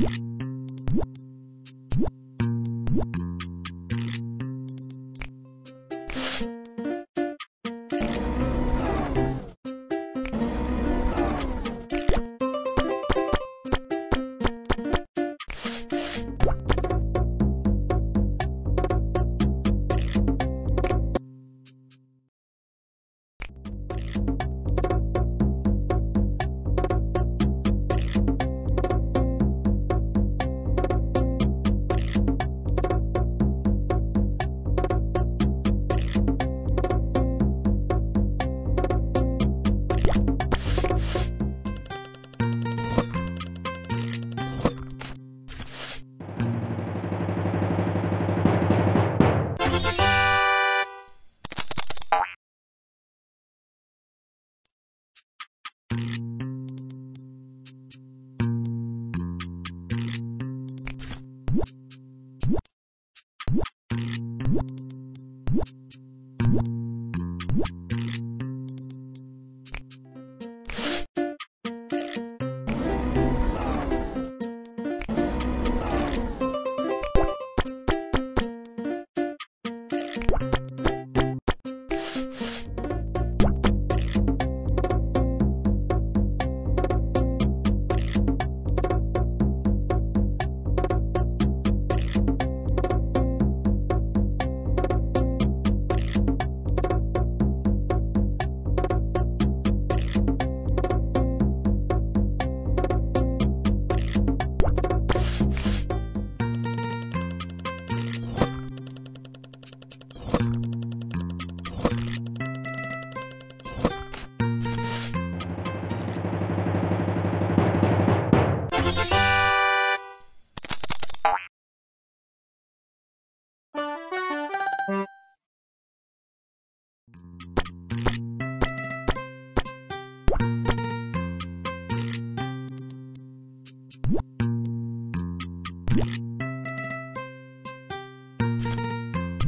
Bye. You